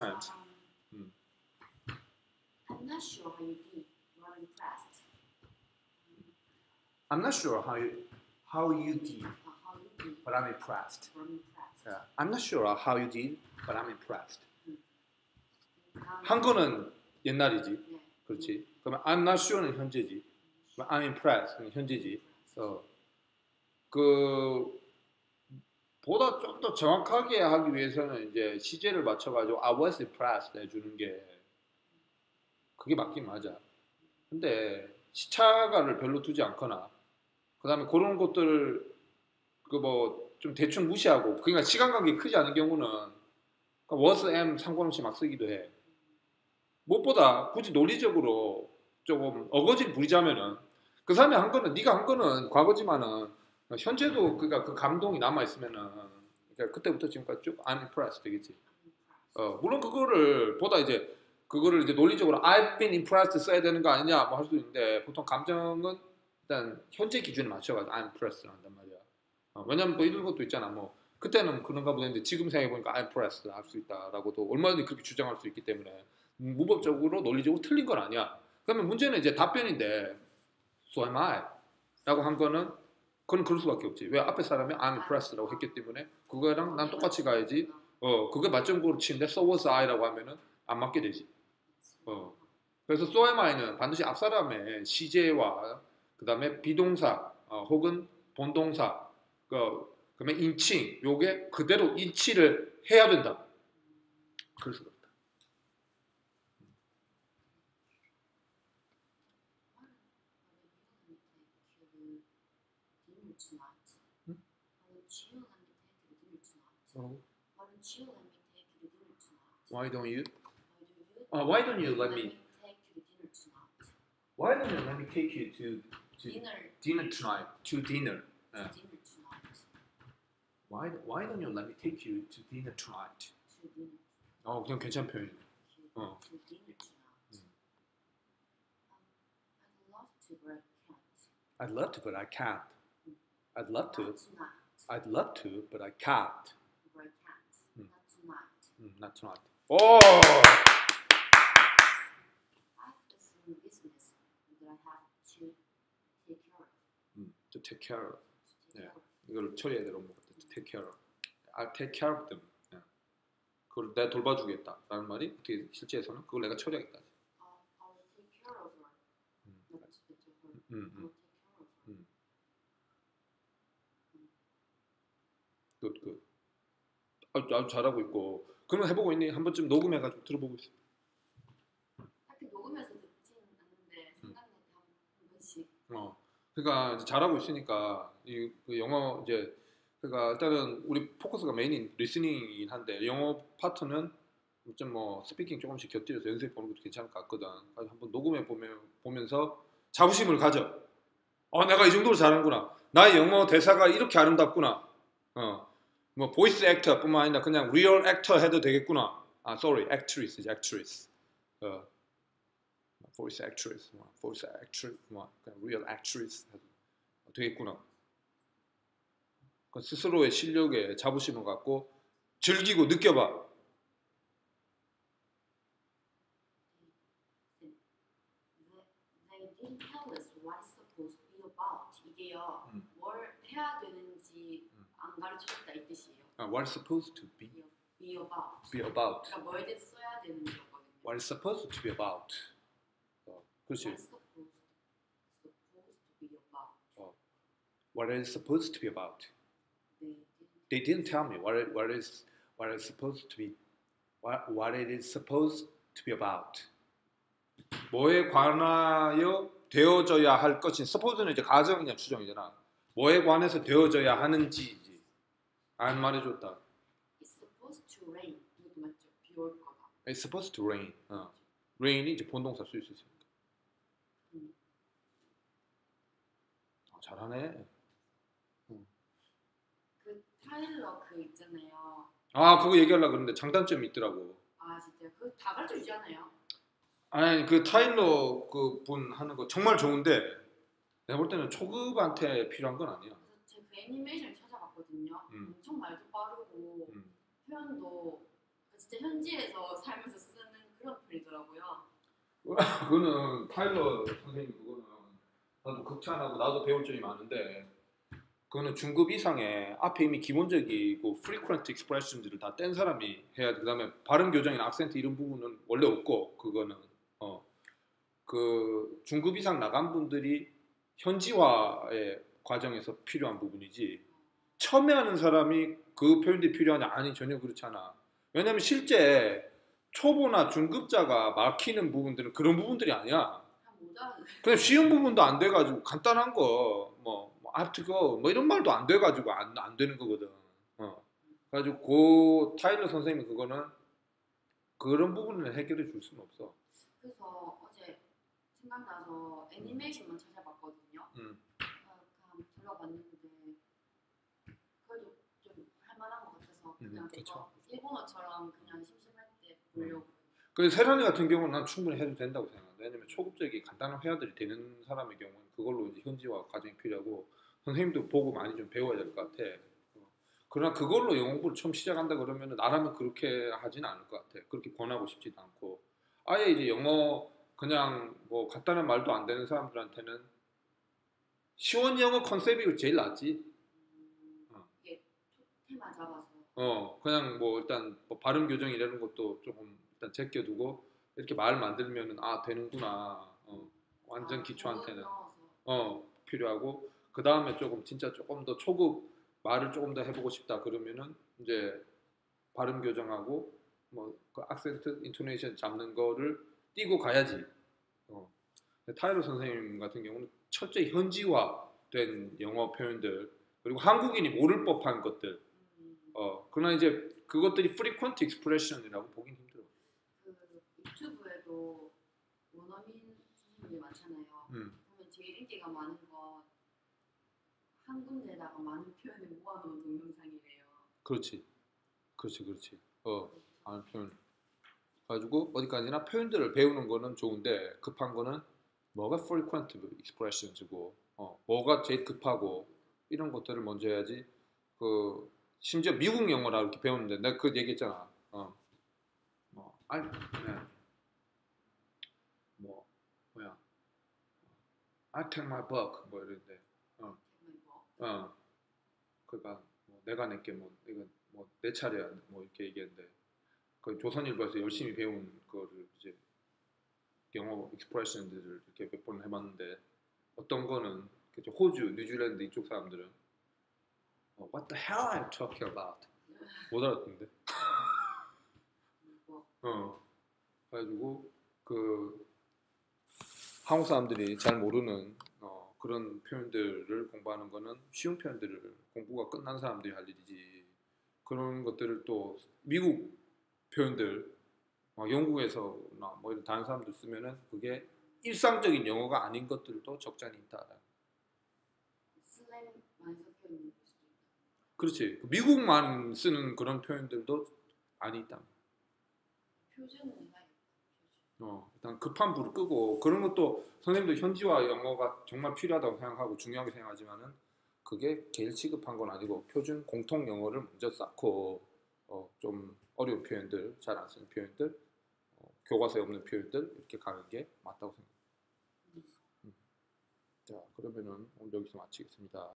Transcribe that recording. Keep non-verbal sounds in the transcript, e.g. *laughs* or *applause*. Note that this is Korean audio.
times. Um, Mm. I'm not sure how you did. You are impressed. I'm not sure how you how you did, Uh, how you did. but I'm impressed. You are impressed. Yeah. I'm not sure how you did, but I'm impressed. 다음, 한 거는 옛날이지. 네. 그렇지. 그러면 I'm not sure는 현재지. 그럼 I'm impressed는 현재지. 어. 그 보다 좀 더 정확하게 하기 위해서는 이제 시제를 맞춰가지고 I was impressed 해주는 게 그게 맞긴 맞아. 근데 시차가를 별로 두지 않거나 그 다음에 그런 것들을 그뭐 좀 대충 무시하고 그러니까 시간 간격이 크지 않은 경우는 그러니까 was am 상관없이 막 쓰기도 해. 무엇보다 굳이 논리적으로 조금 어거지를 부리자면은 그 사람이 한 거는 네가 한 거는 과거지만은 현재도 그니까 그 감동이 남아 있으면은 그러니까 그때부터 지금까지 쭉 I'm impressed 되겠지. 어 물론 그거를 보다 이제 그거를 이제 논리적으로 I've been impressed 써야 되는 거 아니냐 뭐 할 수도 있는데 보통 감정은 일단 현재 기준에 맞춰가지고 I'm impressed를 한단 말이야. 어, 왜냐면 뭐 이런 것도 있잖아. 뭐 그때는 그런가 보다 했는데 지금 생각해 보니까 I'm impressed 할 수 있다라고도 얼마든지 그렇게 주장할 수 있기 때문에 무법적으로 논리적으로 틀린 건 아니야. 그러면 문제는 이제 답변인데 so am I 라고 한 거는 그건 그럴 수밖에 없지. 왜 앞에 사람이 I'm impressed라고 했기 때문에 그거랑 난 똑같이 가야지. 어 그게 맞점으로 치는데 so was I라고 하면은 안 맞게 되지. 어. 그래서 so am I는 반드시 앞 사람의 시제와 그 다음에 비동사 어, 혹은 본동사 그 그다음에 인칭 요게 그대로 일치를 해야 된다. 그럴 수 Why don't you? Uh, why don't you let me? Why don't you let me take you to to dinner dinner tonight? To dinner. to 예. dinner tonight Why Why don't you let me take you to dinner tonight? to dinner 어 그냥 괜찮은 표현이네. to, 어. to dinner tonight 음. um, I'd love to but I can't I'd love to, but I can't. I'd love to. not tonight I'd love to, but I can't. 음, not tonight. 오. To take care of 음, 네. 이걸 처리해야 되는 것 같아. To take care of. I'll take care of them. 예. 그걸 내가 돌봐주겠다 라는 말이 어떻게 실제에서는 그걸 내가 처리하겠다. I'll, I'll take care of her 음, 음, 음. take care of her 음. Good, good. 아주, 아주 잘하고 있고. 그러면 해보고 있니? 한 번쯤 녹음해가지고 들어보고 있어. 딱히 녹음해서 듣지는 않는데 음. 생각날 때한 번씩 어. 그러니까 잘하고 있으니까 이 그 영어 이제 그러니까 일단은 우리 포커스가 main인 listening이긴 한데 영어 파트는 좀 뭐 speaking 조금씩 곁들여서 연습해 보는 것도 괜찮을 것 같거든. 한번 녹음해 보면 보면서 자부심을 가져. 어, 내가 이 정도로 잘하는구나. 나의 영어 대사가 이렇게 아름답구나. 어, 뭐 voice actor뿐만 아니라 그냥 real actor 해도 되겠구나. 아, sorry, actress, actress. 어, voice actress, 뭐, voice actress, 뭐, 그냥 real actress 해도 되겠구나. 그 스스로의 실력에 자부심을 갖고 즐기고 느껴봐. 이게요, 음. 뭘 해야 되는지 음. 안 가르쳐줬다 이. 아, what is supposed to be, be, be about. be about. 그러니까 뭘 써야 되는 거거든요. What is supposed to be about. 어, 그렇지. What's supposed, supposed to be about. What is supposed to be about. They didn't They didn't tell me what it, what is what is supposed to be what what it is supposed to be about. 뭐에 관하여 되어져야 할 것인 suppose는 이제 가정이냐 추정이잖아. 뭐에 관해서 되어져야 하는지지. 안 말해줬다. It's supposed to rain. 이것도 맞죠? 비 올 거다. It's supposed to rain. 어. rain이 이제 본동사 쓸 수 있으니까. 음. 어, 잘하네. 그 타일러 그 있잖아요. 아 그거 얘기하려고 그러는데 장단점이 있더라고. 아 진짜 그다 가르쳐 주잖아요. 아니 그 타일러 그 분 하는 거 정말 좋은데 내가 볼 때는 초급한테 필요한 건 아니야. 그 애니메이션 찾아봤거든요. 음. 엄청 말도 빠르고 음. 표현도 진짜 현지에서 *laughs* 살면서 쓰는 그런 편이더라고요. 그거는 타일러 선생님 그거는 나도 극찬하고 나도 배울 점이 많은데 그거는 중급 이상의 앞에 이미 기본적이고 frequent expressions를 다뗀 사람이 해야 돼. 그다음에 발음 교정이나 악센트 이런 부분은 원래 없고 그거는 어 그 중급 이상 나간 분들이 현지화의 과정에서 필요한 부분이지 처음에 하는 사람이 그 표현들이 필요하냐 아니 전혀 그렇지 않아. 왜냐면 실제 초보나 중급자가 막히는 부분들은 그런 부분들이 아니야. 그냥 쉬운 부분도 안 돼가지고 간단한 거뭐 뭐, 아트고 뭐 이런 말도 안 돼가지고 안, 안 되는 거거든. 어. 그래가지고 그 타일러 선생님이 그거는 그런 부분을 해결해 줄 수는 없어. 그래서 어제 생각나서 애니메이션만 찾아봤거든요. 음. 아, 한번 들어봤는데 그래도 좀 할만한 것 같아서 음, 그쵸. 그거 일본어처럼 그냥 심심할 때 보려고. 그래서 세란이 같은 경우는 난 충분히 해도 된다고 생각한다. 왜냐면 초급적이 간단한 회화들이 되는 사람의 경우는 그걸로 이제 현지화 과정이 필요하고 선생님도 보고 많이 좀 배워야 될 것 같아. 어. 그러나 그걸로 영어 공부를 처음 시작한다 그러면 나라면 그렇게 하진 않을 것 같아. 그렇게 권하고 싶지도 않고 아예 이제 영어 그냥 뭐 간단한 말도 안 되는 사람들한테는 시원 영어 컨셉이 제일 낫지. 어. 이게 테마 잡아서 어 그냥 뭐 일단 뭐 발음 교정 이라는 것도 조금 일단 제껴두고 이렇게 말 만들면은 아 되는구나 어, 완전 아, 기초한테는. 어 필요하고 그 다음에 조금 진짜 조금 더 초급 말을 조금 더 해보고 싶다 그러면은 이제 발음 교정하고 뭐 그 악센트 인토네이션 잡는 거를 띄고 가야지 어. 타이로 선생님 같은 경우는 철저히 현지화된 영어 표현들 그리고 한국인이 모를 법한 것들 음, 어 그러나 이제 그것들이 frequent expression이라고 보긴 힘들어. 그 유튜브에도 원어민 선생님이 많잖아요. 음. 보면 제일 인기가 많은 건 한 군데다가 많은 표현을 모아놓은 동영상이래요. 그렇지, 그렇지, 그렇지. 어 하는 표현. 가지고 어디까지나 표현들을 배우는 거는 좋은데 급한 거는 뭐가 frequent expressions고, 어 뭐가 제일 급하고 이런 것들을 먼저 해야지. 그 심지어 미국 영어라 이렇게 배우는데 내가 그 얘기했잖아. 어, 뭐 알, 네. 뭐 뭐야, I take my book 뭐 이런데. 정말 뭐 어. 그러니까 뭐 내가 낼게 뭐 이건 뭐 내 차례야 뭐 이렇게 얘기했는데 그 조선일보에서 열심히 배운 거를 이제 영어 익스프레션들을 이렇게 몇 번 해봤는데 어떤 거는 그죠 호주, 뉴질랜드 이쪽 사람들은 어, What the hell are you talking about? 못 알아듣는데. 뭐 어. 그래가지고 그 한국 사람들이 잘 모르는 어, 그런 표현들을 공부하는 거는 쉬운 표현들을 공부가 끝난 사람들이 할 일이지 그런 것들을 또 미국 표현들 어, 영국에서나 뭐 이런 다른 사람들 쓰면은 그게 일상적인 영어가 아닌 것들도 적잖이 있다. 슬랭 많이 섞여 있는. 그렇지. 미국만 쓰는 그런 표현들도 아니 있다. 표준은. 어, 일단 급한 불을 끄고 그런 것도 선생님도 현지화 영어가 정말 필요하다고 생각하고 중요하게 생각하지만은 그게 제일 시급한 건 아니고 표준 공통 영어를 먼저 쌓고 어, 좀 어려운 표현들 잘 안 쓰는 표현들 어, 교과서에 없는 표현들 이렇게 가는 게 맞다고 생각합니다. 자 그러면은 오늘 여기서 마치겠습니다.